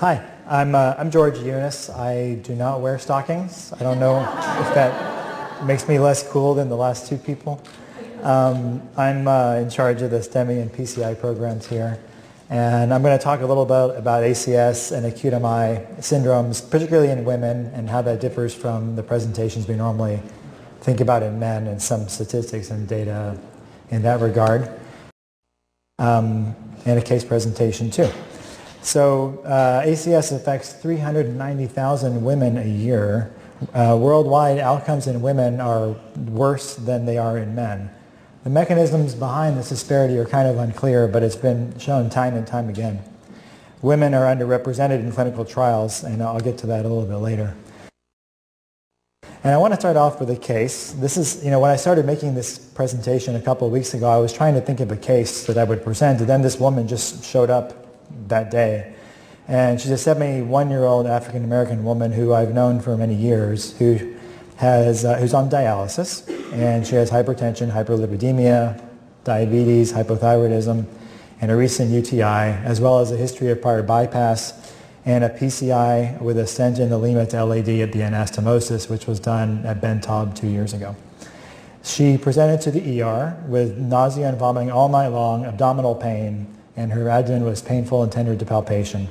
Hi, I'm, uh, I'm George Younis. I do not wear stockings. I don't know if that makes me less cool than the last two people. Um, I'm uh, in charge of the STEMI and PCI programs here. And I'm going to talk a little bit about ACS and acute MI syndromes, particularly in women, and how that differs from the presentations we normally think about in men and some statistics and data in that regard. Um, and a case presentation too. So uh, ACS affects 390,000 women a year. Uh, worldwide, outcomes in women are worse than they are in men. The mechanisms behind this disparity are kind of unclear, but it's been shown time and time again. Women are underrepresented in clinical trials, and I'll get to that a little bit later. And I want to start off with a case. This is, you know, when I started making this presentation a couple of weeks ago, I was trying to think of a case that I would present, and then this woman just showed up that day. And she's a 71-year-old African-American woman who I've known for many years who has, uh, who's on dialysis, and she has hypertension, hyperlipidemia, diabetes, hypothyroidism, and a recent UTI, as well as a history of prior bypass and a PCI with a stent in the lima to LAD at the anastomosis, which was done at Ben Taub two years ago. She presented to the ER with nausea and vomiting all night long, abdominal pain, and her abdomen was painful and tender to palpation.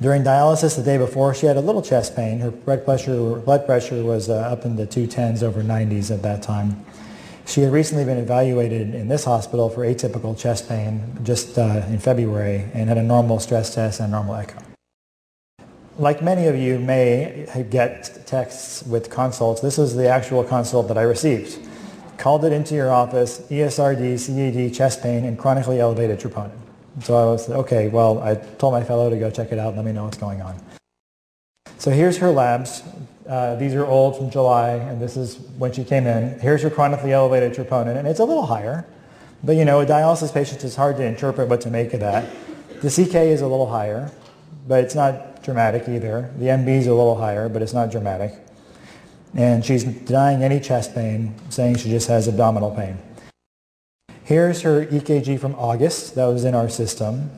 During dialysis the day before, she had a little chest pain. Her blood pressure, blood pressure was uh, up in the 210s over 90s at that time. She had recently been evaluated in this hospital for atypical chest pain just uh, in February and had a normal stress test and normal echo. Like many of you may get texts with consults, this is the actual consult that I received called it into your office, ESRD, CAD, chest pain, and chronically elevated troponin. So I was, okay, well, I told my fellow to go check it out and let me know what's going on. So here's her labs. Uh, these are old from July, and this is when she came in. Here's her chronically elevated troponin, and it's a little higher. But you know, a dialysis patient, it's hard to interpret what to make of that. The CK is a little higher, but it's not dramatic either. The MB is a little higher, but it's not dramatic and she's denying any chest pain, saying she just has abdominal pain. Here's her EKG from August that was in our system.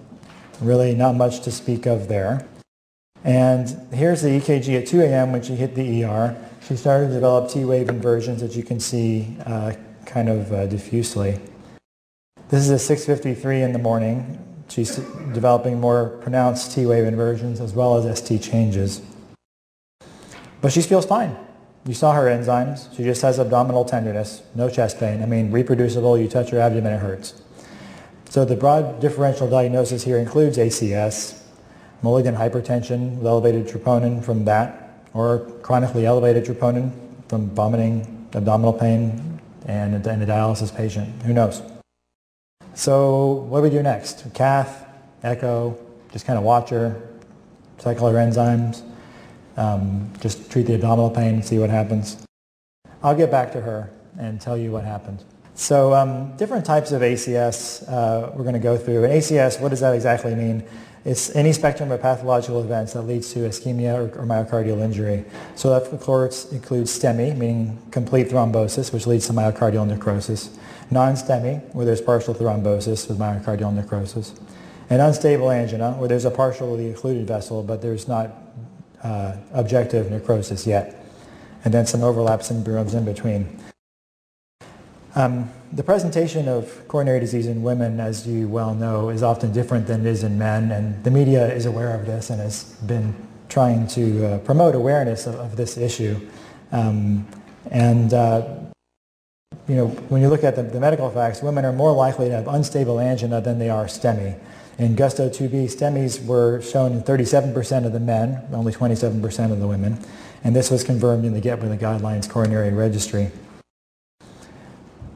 Really not much to speak of there. And here's the EKG at 2 a.m. when she hit the ER. She started to develop T-wave inversions that you can see uh, kind of uh, diffusely. This is at 6.53 in the morning. She's developing more pronounced T-wave inversions as well as ST changes. But she feels fine. You saw her enzymes. She just has abdominal tenderness, no chest pain. I mean, reproducible, you touch her abdomen, it hurts. So the broad differential diagnosis here includes ACS, malignant hypertension with elevated troponin from that, or chronically elevated troponin from vomiting, abdominal pain, and a dialysis patient. Who knows? So what do we do next? Cath, echo, just kind of watch her, cycle her enzymes. Um, just treat the abdominal pain and see what happens. I'll get back to her and tell you what happened. So um, different types of ACS uh, we're going to go through. And ACS, what does that exactly mean? It's any spectrum of pathological events that leads to ischemia or, or myocardial injury. So that of course includes STEMI, meaning complete thrombosis, which leads to myocardial necrosis. Non-STEMI, where there's partial thrombosis with myocardial necrosis. And unstable angina, where there's a partially occluded vessel, but there's not uh, objective necrosis yet, and then some overlap syndromes in between. Um, the presentation of coronary disease in women, as you well know, is often different than it is in men, and the media is aware of this and has been trying to uh, promote awareness of, of this issue. Um, and uh, you know, when you look at the, the, medical facts, women are more likely to have unstable angina than they are STEMI. In Gusto 2b, STEMIs were shown in 37% of the men, only 27% of the women, and this was confirmed in the Get With The Guidelines coronary registry.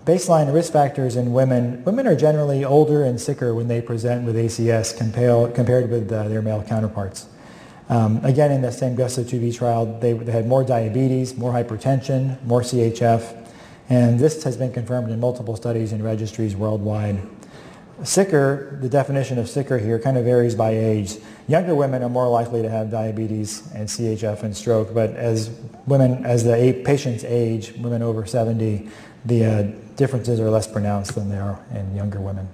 Baseline risk factors in women. Women are generally older and sicker when they present with ACS compared with uh, their male counterparts. Um, again, in the same Gusto 2b trial, they, they had more diabetes, more hypertension, more CHF, and this has been confirmed in multiple studies and registries worldwide. Sicker, the definition of sicker here kind of varies by age. Younger women are more likely to have diabetes and CHF and stroke, but as women, as the patients age, women over 70, the uh, differences are less pronounced than they are in younger women.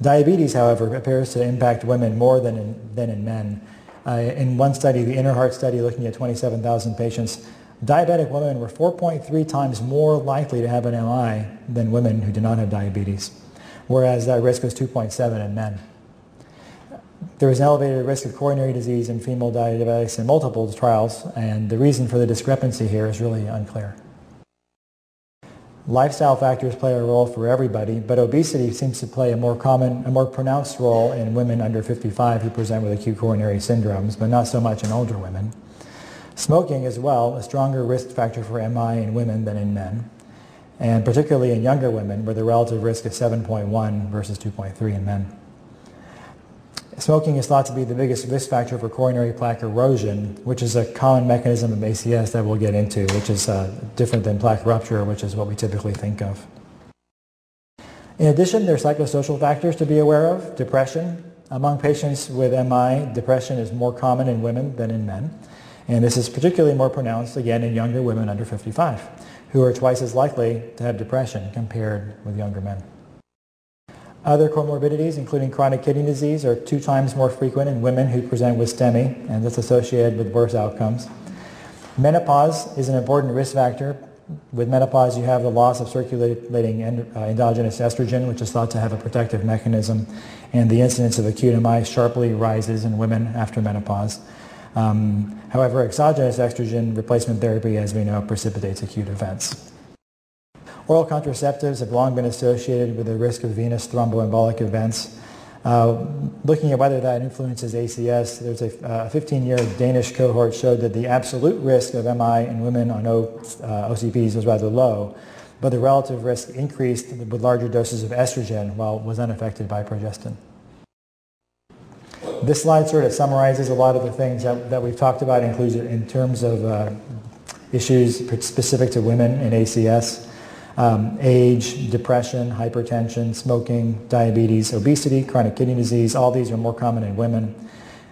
Diabetes, however, appears to impact women more than in, than in men. Uh, in one study, the INTERHEART study looking at 27,000 patients, diabetic women were 4.3 times more likely to have an MI than women who do not have diabetes, whereas that risk was 2.7 in men. There was an elevated risk of coronary disease in female diabetics in multiple trials, and the reason for the discrepancy here is really unclear. Lifestyle factors play a role for everybody, but obesity seems to play a more common, a more pronounced role in women under 55 who present with acute coronary syndromes, but not so much in older women. Smoking as well, a stronger risk factor for MI in women than in men, and particularly in younger women where the relative risk is 7.1 versus 2.3 in men. Smoking is thought to be the biggest risk factor for coronary plaque erosion, which is a common mechanism of ACS that we'll get into, which is uh, different than plaque rupture, which is what we typically think of. In addition, there are psychosocial factors to be aware of. Depression. Among patients with MI, depression is more common in women than in men. And this is particularly more pronounced, again, in younger women under 55, who are twice as likely to have depression compared with younger men. Other comorbidities, including chronic kidney disease, are two times more frequent in women who present with STEMI, and that's associated with worse outcomes. Menopause is an important risk factor. With menopause, you have the loss of circulating uh, endogenous estrogen, which is thought to have a protective mechanism, and the incidence of acute MI sharply rises in women after menopause. Um, however, exogenous estrogen replacement therapy, as we know, precipitates acute events. Oral contraceptives have long been associated with the risk of venous thromboembolic events. Uh, looking at whether that influences ACS, there's a 15-year uh, Danish cohort showed that the absolute risk of MI in women on o, uh, OCPs was rather low, but the relative risk increased with larger doses of estrogen while was unaffected by progestin. This slide sort of summarizes a lot of the things that, that we've talked about includes in terms of uh, issues specific to women in ACS um, age, depression, hypertension, smoking, diabetes, obesity, chronic kidney disease, all these are more common in women.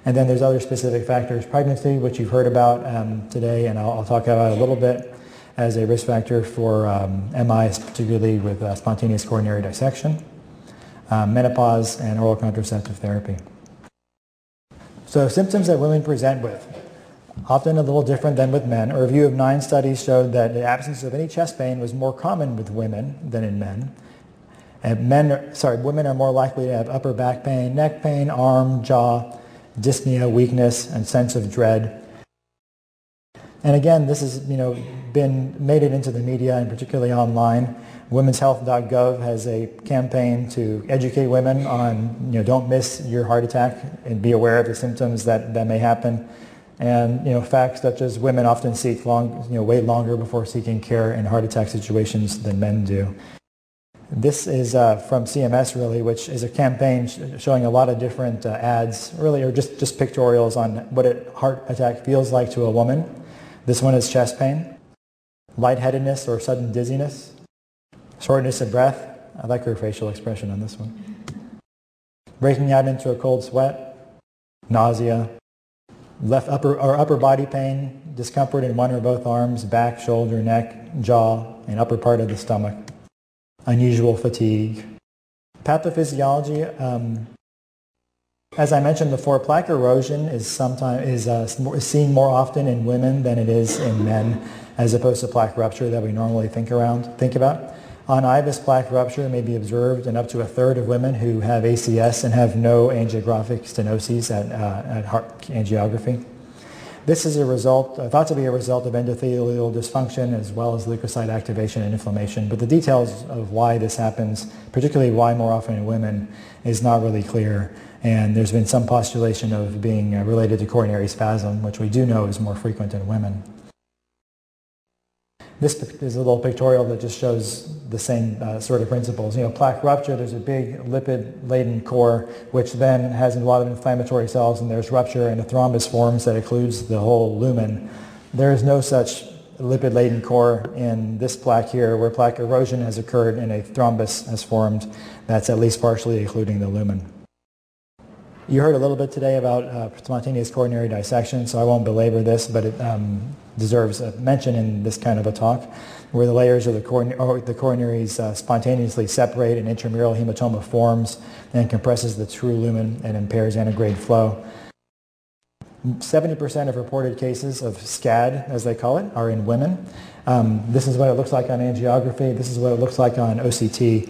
And then there's other specific factors, pregnancy, which you've heard about um, today, and I'll, I'll, talk about a little bit as a risk factor for um, MIs, particularly with uh, spontaneous coronary dissection, um, menopause, and oral contraceptive therapy. So symptoms that women present with often a little different than with men. A review of nine studies showed that the absence of any chest pain was more common with women than in men. And men, sorry, women are more likely to have upper back pain, neck pain, arm, jaw, dyspnea, weakness, and sense of dread. And again, this has you know been made it into the media and particularly online. Women'sHealth.gov has a campaign to educate women on you know don't miss your heart attack and be aware of the symptoms that, that may happen and you know facts such as women often seek long, you know, wait longer before seeking care in heart attack situations than men do. This is uh, from CMS really, which is a campaign sh- showing a lot of different uh, ads, really, or just, just pictorials on what a heart attack feels like to a woman. This one is chest pain, lightheadedness or sudden dizziness, shortness of breath. I like her facial expression on this one. Breaking out into a cold sweat, nausea, left upper or upper body pain, discomfort in one or both arms, back, shoulder, neck, jaw, and upper part of the stomach, unusual fatigue. Pathophysiology, um, as I mentioned before, plaque erosion is sometimes is, uh, seen more often in women than it is in men, as opposed to plaque rupture that we normally think around think about. On IVUS plaque rupture may be observed in up to a third of women who have ACS and have no angiographic stenoses at, uh, at heart angiography. This is a result, uh, thought to be a result of endothelial dysfunction as well as leukocyte activation and inflammation. But the details of why this happens, particularly why more often in women, is not really clear. And there's been some postulation of being uh, related to coronary spasm, which we do know is more frequent in women. This is a little pictorial that just shows the same uh, sort of principles. You know, plaque rupture, there's a big lipid-laden core, which then has a lot of inflammatory cells, and there's rupture, and a thrombus forms that occludes the whole lumen. There is no such lipid-laden core in this plaque here, where plaque erosion has occurred and a thrombus has formed that's at least partially occluding the lumen. You heard a little bit today about uh, spontaneous coronary dissection, so I won't belabor this, but it um, deserves a mention in this kind of a talk, where the layers of the, coron- or the coronaries uh, spontaneously separate and intramural hematoma forms and compresses the true lumen and impairs antegrade flow. 70% of reported cases of SCAD, as they call it, are in women. Um, this is what it looks like on angiography. This is what it looks like on OCT.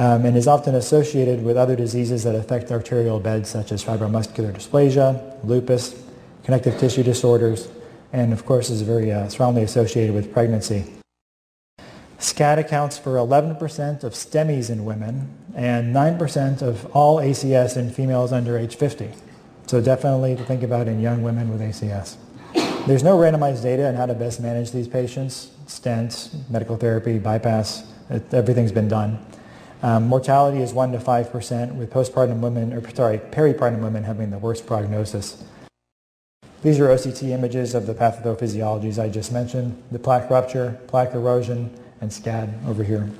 Um, and is often associated with other diseases that affect arterial beds such as fibromuscular dysplasia, lupus, connective tissue disorders, and of course is very uh, strongly associated with pregnancy. SCAD accounts for 11% of STEMIs in women and 9% of all ACS in females under age 50. So definitely to think about in young women with ACS. There's no randomized data on how to best manage these patients. Stents, medical therapy, bypass, everything's been done. Um, mortality is 1 to 5% with postpartum women, or sorry, peripartum women having the worst prognosis. These are OCT images of the pathophysiologies I just mentioned, the plaque rupture, plaque erosion, and SCAD over here.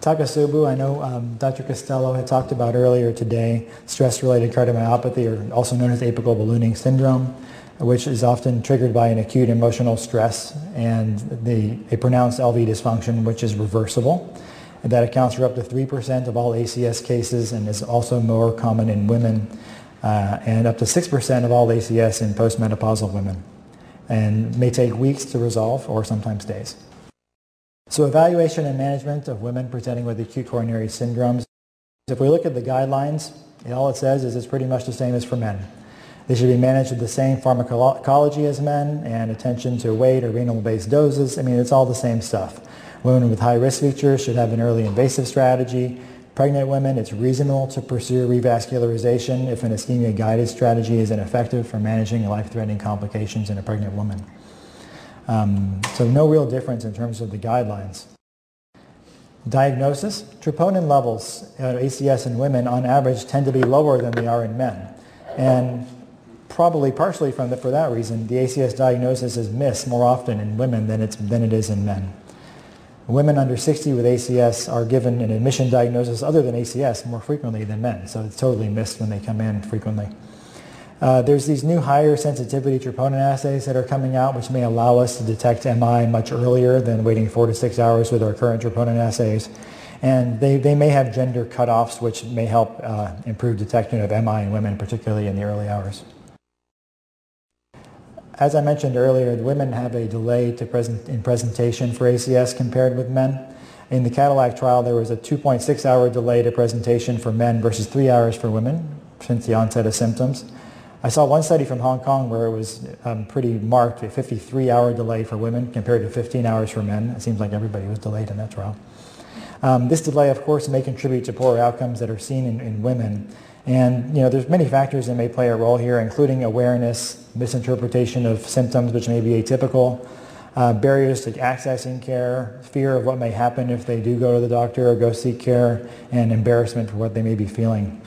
Takotsubo, I know um, Dr. Costello had talked about earlier today, stress-related cardiomyopathy, or also known as apical ballooning syndrome, which is often triggered by an acute emotional stress and the, a pronounced LV dysfunction, which is reversible. And that accounts for up to 3% of all ACS cases and is also more common in women uh, and up to 6% of all ACS in postmenopausal women and may take weeks to resolve or sometimes days. So evaluation and management of women presenting with acute coronary syndromes. If we look at the guidelines, all it says is it's pretty much the same as for men. They should be managed with the same pharmacology as men and attention to weight or renal-based doses. I mean, it's all the same stuff. Women with high risk features should have an early invasive strategy. Pregnant women, it's reasonable to pursue revascularization if an ischemia-guided strategy is ineffective for managing life-threatening complications in a pregnant woman. Um, so no real difference in terms of the guidelines. Diagnosis, troponin levels at ACS in women on average tend to be lower than they are in men. And probably partially from the, for that reason, the ACS diagnosis is missed more often in women than, it's, than it is in men. Women under 60 with ACS are given an admission diagnosis other than ACS more frequently than men, so it's totally missed when they come in frequently. Uh, there's these new higher sensitivity troponin assays that are coming out which may allow us to detect MI much earlier than waiting four to six hours with our current troponin assays. And they, they may have gender cutoffs which may help uh, improve detection of MI in women, particularly in the early hours. As I mentioned earlier, women have a delay to present, in presentation for ACS compared with men. In the Cadillac trial, there was a 2.6 hour delay to presentation for men versus 3 hours for women since the onset of symptoms. I saw one study from Hong Kong where it was um, pretty marked, a 53-hour delay for women compared to 15 hours for men. It seems like everybody was delayed in that trial. Um, this delay, of course, may contribute to poorer outcomes that are seen in, in women. And you know, there's many factors that may play a role here, including awareness, misinterpretation of symptoms which may be atypical, uh, barriers to accessing care, fear of what may happen if they do go to the doctor or go seek care, and embarrassment for what they may be feeling.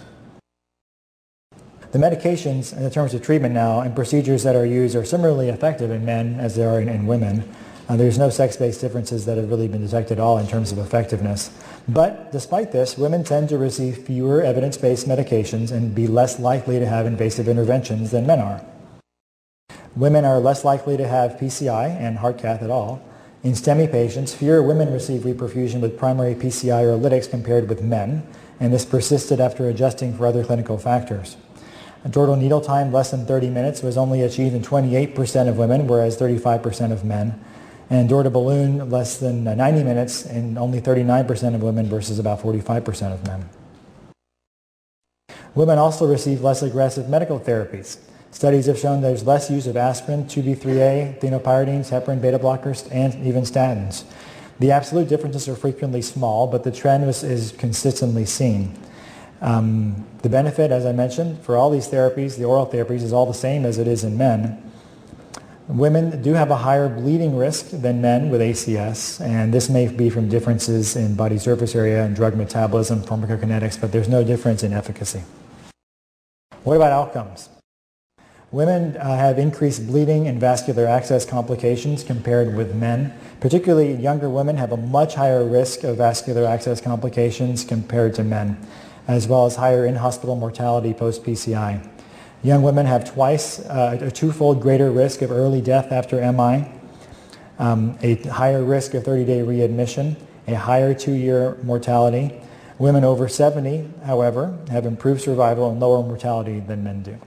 The medications in terms of treatment now and procedures that are used are similarly effective in men as they are in, in women. Uh, there's no sex-based differences that have really been detected at all in terms of effectiveness. But despite this, women tend to receive fewer evidence-based medications and be less likely to have invasive interventions than men are. Women are less likely to have PCI and heart cath at all. In STEMI patients, fewer women receive reperfusion with primary PCI or lytics compared with men, and this persisted after adjusting for other clinical factors. A chordal needle time less than 30 minutes was only achieved in 28% of women, whereas 35% of men. And door to balloon less than 90 minutes in only 39% of women versus about 45% of men. Women also receive less aggressive medical therapies. Studies have shown there's less use of aspirin, 2B3A, thienopyridines, heparin, beta blockers, and even statins. The absolute differences are frequently small, but the trend is consistently seen. Um, the benefit, as I mentioned, for all these therapies, the oral therapies, is all the same as it is in men. Women do have a higher bleeding risk than men with ACS, and this may be from differences in body surface area and drug metabolism, pharmacokinetics, but there's no difference in efficacy. What about outcomes? Women uh, have increased bleeding and vascular access complications compared with men. Particularly younger women have a much higher risk of vascular access complications compared to men. as well as higher in-hospital mortality post-PCI. Young women have twice, uh, a twofold greater risk of early death after MI, um, a higher risk of 30-day readmission, a higher two-year mortality. Women over 70, however, have improved survival and lower mortality than men do.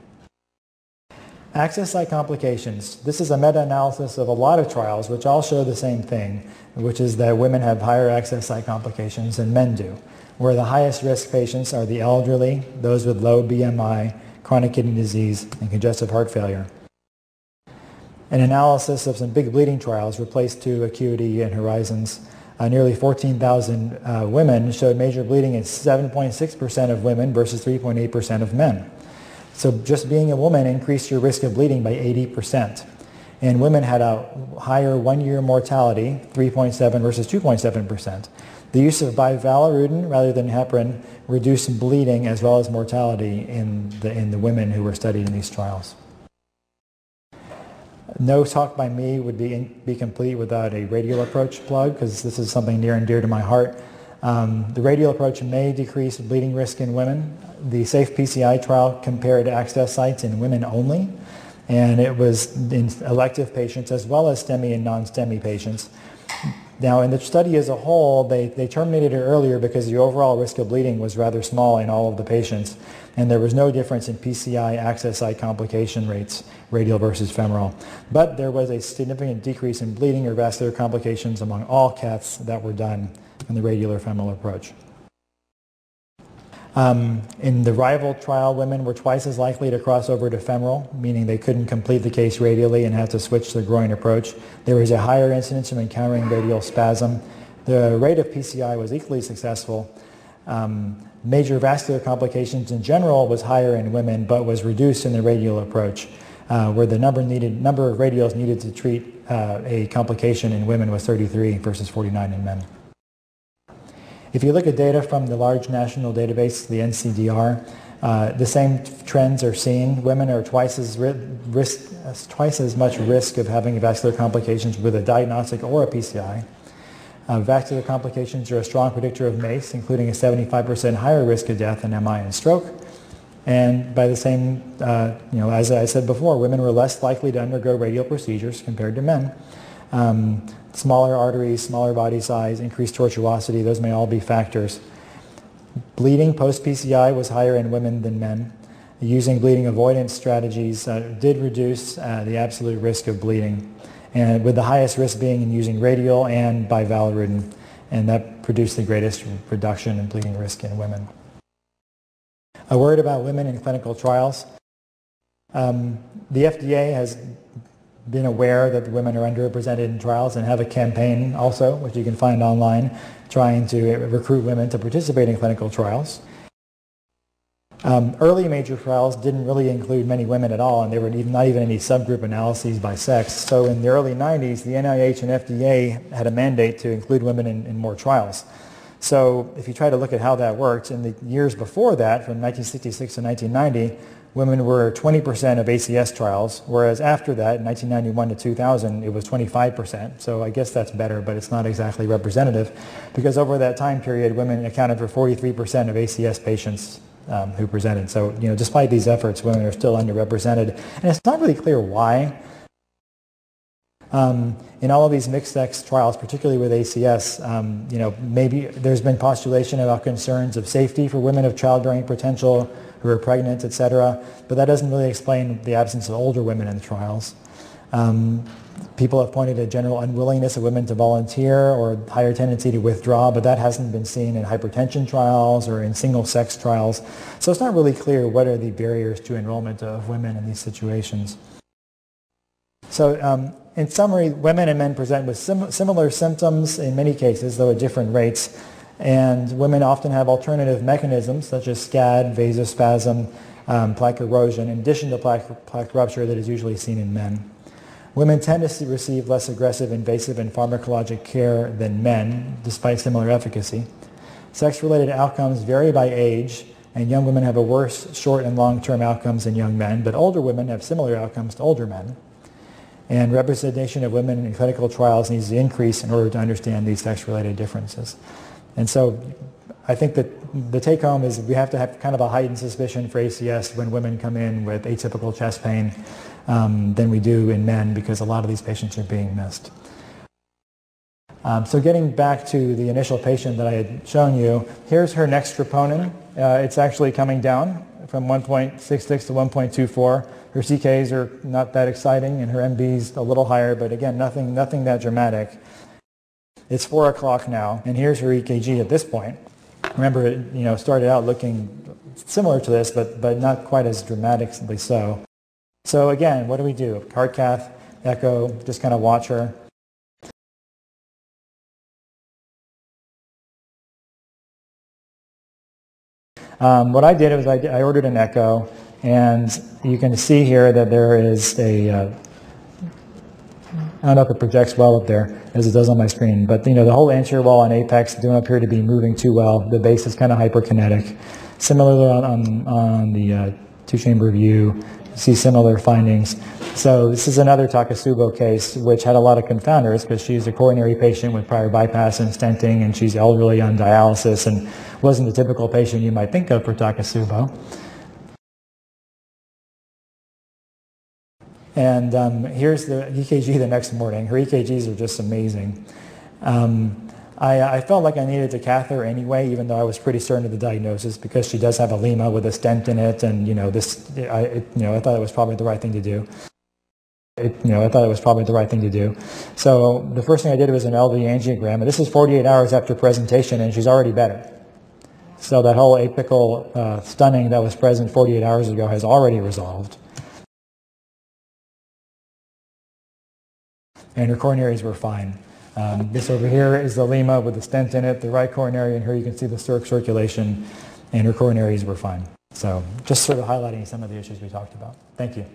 Access site complications. This is a meta-analysis of a lot of trials which all show the same thing, which is that women have higher access site complications than men do, where the highest risk patients are the elderly, those with low BMI, chronic kidney disease, and congestive heart failure. An analysis of some big bleeding trials REPLACE-2 Acuity and Horizons. Uh, nearly 14,000 uh, women showed major bleeding in 7.6% of women versus 3.8% of men. So just being a woman increased your risk of bleeding by 80%. And women had a higher one-year mortality, 3.7 versus 2.7%. The use of bivalirudin rather than heparin reduced bleeding as well as mortality in the, in the women who were studied in these trials. No talk by me would be, in, be complete without a radial approach plug because this is something near and dear to my heart. Um, the radial approach may decrease bleeding risk in women. The SAFE PCI trial compared access sites in women only, and it was in elective patients as well as STEMI and non-STEMI patients. Now, in the study as a whole, they, they terminated it earlier because the overall risk of bleeding was rather small in all of the patients, and there was no difference in PCI access site complication rates, radial versus femoral. But there was a significant decrease in bleeding or vascular complications among all caths that were done in the radial or femoral approach. Um, in the rival trial, women were twice as likely to cross over to femoral, meaning they couldn't complete the case radially and had to switch to the groin approach. There was a higher incidence of encountering radial spasm. The rate of PCI was equally successful. Um, major vascular complications in general was higher in women, but was reduced in the radial approach, uh, where the number, needed, number of radials needed to treat uh, a complication in women was 33 versus 49 in men. If you look at data from the large national database, the NCDR, uh, the same trends are seen. Women are twice as, risk, twice as much risk of having vascular complications with a diagnostic or a PCI. Uh, vascular complications are a strong predictor of MACE, including a 75% higher risk of death in MI and stroke. And by the same, uh, you know, as I said before, women were less likely to undergo radial procedures compared to men. Um, smaller arteries, smaller body size, increased tortuosity, those may all be factors. Bleeding post-PCI was higher in women than men. Using bleeding avoidance strategies uh, did reduce uh, the absolute risk of bleeding, and with the highest risk being in using radial and bivalirudin, and that produced the greatest reduction in bleeding risk in women. A word about women in clinical trials. Um, the FDA has been aware that women are underrepresented in trials and have a campaign also, which you can find online, trying to recruit women to participate in clinical trials. Um, early major trials didn't really include many women at all, and there were not even any subgroup analyses by sex. So in the early 90s, the NIH and FDA had a mandate to include women in, in more trials. So if you try to look at how that worked, in the years before that, from 1966 to 1990, women were 20% of ACS trials, whereas after that, 1991 to 2000, it was 25%. So I guess that's better, but it's not exactly representative because over that time period, women accounted for 43% of ACS patients um, who presented. So, you know, despite these efforts, women are still underrepresented. And it's not really clear why. Um, in all of these mixed sex trials, particularly with ACS, um, you know, maybe there's been postulation about concerns of safety for women of childbearing potential who are pregnant, etc. But that doesn't really explain the absence of older women in the trials. Um, people have pointed to general unwillingness of women to volunteer or higher tendency to withdraw, but that hasn't been seen in hypertension trials or in single-sex trials. So it's not really clear what are the barriers to enrollment of women in these situations. So um, in summary, women and men present with sim similar symptoms in many cases, though at different rates. And women often have alternative mechanisms such as SCAD, vasospasm, um, plaque erosion, in addition to plaque, plaque rupture that is usually seen in men. Women tend to receive less aggressive, invasive, and pharmacologic care than men, despite similar efficacy. Sex-related outcomes vary by age, and young women have a worse short and long-term outcomes than young men, but older women have similar outcomes to older men. And representation of women in clinical trials needs to increase in order to understand these sex-related differences. And so I think that the take home is we have to have kind of a heightened suspicion for ACS when women come in with atypical chest pain um, than we do in men because a lot of these patients are being missed. Um, so getting back to the initial patient that I had shown you, here's her next troponin. Uh, it's actually coming down from 1.66 to 1.24. Her CKs are not that exciting and her MB's a little higher, but again, nothing, nothing that dramatic. It's 4 o'clock now, and here's her EKG at this point. Remember, it you know, started out looking similar to this, but, but not quite as dramatically so. So again, what do we do? Heart cath, echo, just kind of watch her. Um, what I did was I, I, ordered an echo, and you can see here that there is a uh, I don't know if it projects well up there as it does on my screen, but you know the whole anterior wall and apex don't appear to be moving too well. The base is kind of hyperkinetic. Similarly on, on, on the uh, two-chamber view, you see similar findings. So this is another Takotsubo case, which had a lot of confounders because she's a coronary patient with prior bypass and stenting, and she's elderly on dialysis and wasn't the typical patient you might think of for Takotsubo. And um, here's the EKG the next morning. Her EKGs are just amazing. Um, I, I, felt like I needed to catheter anyway, even though I was pretty certain of the diagnosis because she does have a lima with a stent in it, and you know this, I, it, you know, I thought it was probably the right thing to do. It, you know, I thought it was probably the right thing to do. So the first thing I did was an LV angiogram, and this is 48 hours after presentation, and she's already better. So that whole apical uh, stunning that was present 48 hours ago has already resolved. and your coronaries were fine. Um, this over here is the lima with the stent in it, the right coronary, and here you can see the circulation, and her coronaries were fine. So just sort of highlighting some of the issues we talked about. Thank you.